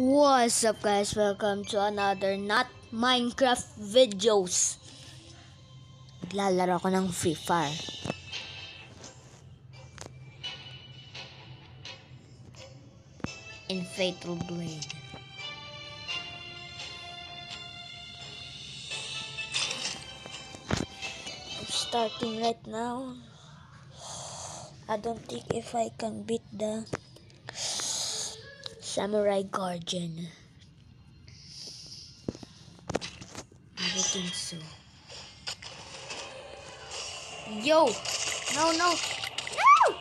What's up guys? Welcome to another not Minecraft videos. Naglalaro ako ng Free Fire. In Fatal Blade. I'm starting right now. I don't think if I can beat the Samurai Guardian. I don't think so. Yo! No, no! No!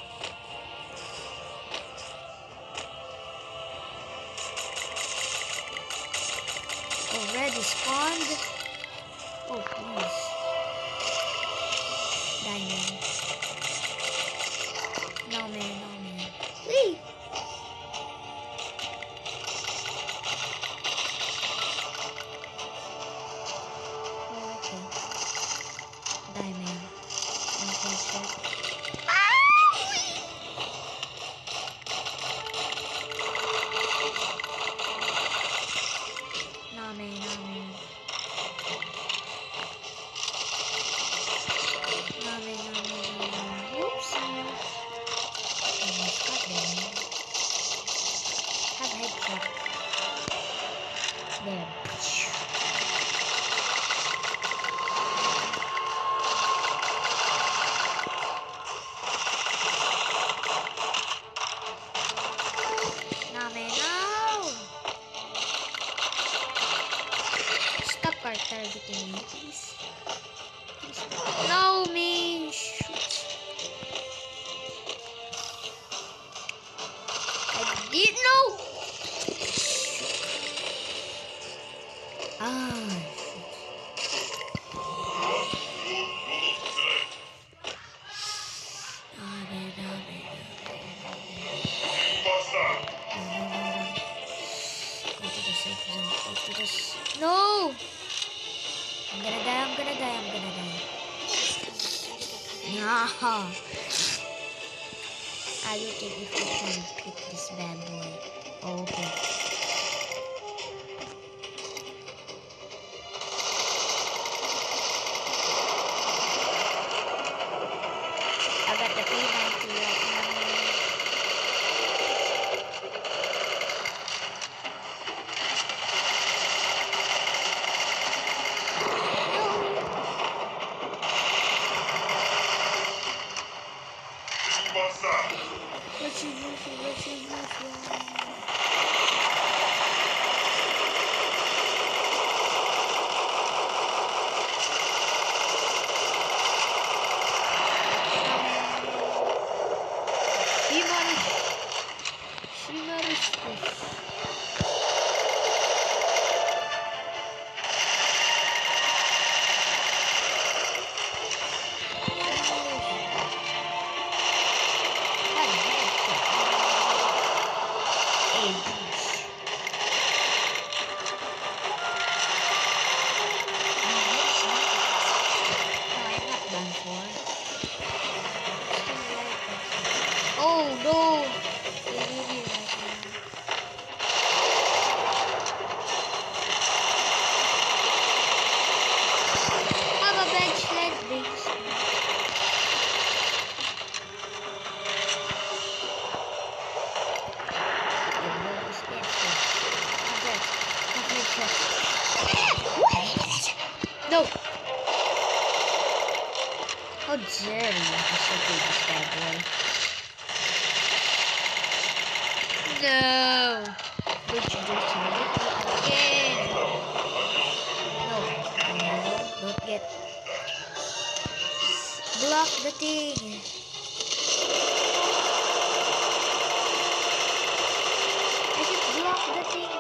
Already spawned? Me. No! Shoot. I didn't know! Gonna die. I'm gonna die. I'm gonna die. No. I will take if we can pick this bad boy. Okay. Oh no! No! How dare you disobey this bad boy? No! What you do to me again? No, no, don't get. Block the thing. I should block the thing,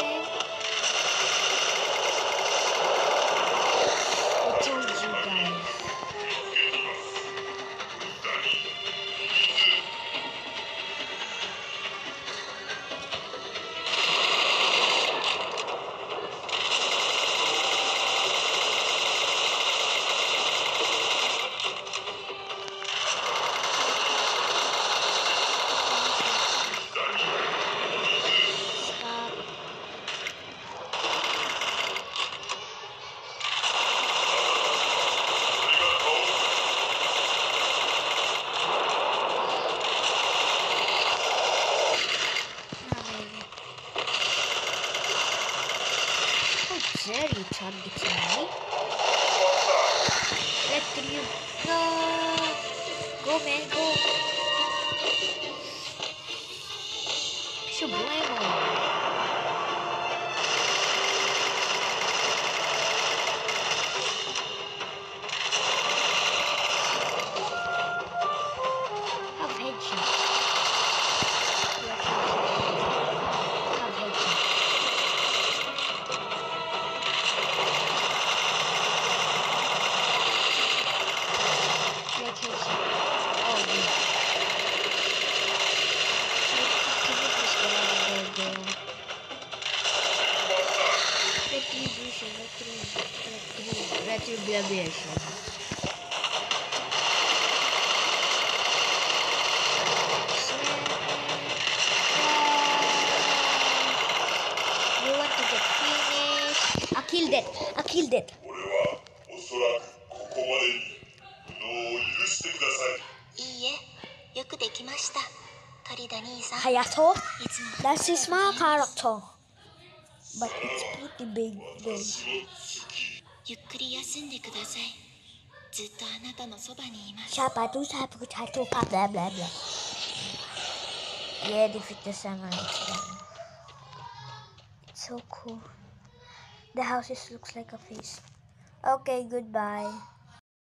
taki objawię się. I killed it. I killed it. Hayato, that is my character. But it's pretty big though. ゆっくり休んでくださいずっとあなたのそばにいますシャバドゥシャブチャチョパブラブラブラ Yeah, die Fitte Samurai. So cool. The house just looks like a face. Okay, goodbye.